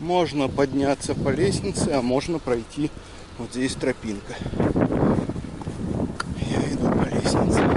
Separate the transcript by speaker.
Speaker 1: Можно подняться по лестнице, а можно пройти вот здесь тропинка. Я иду по лестнице.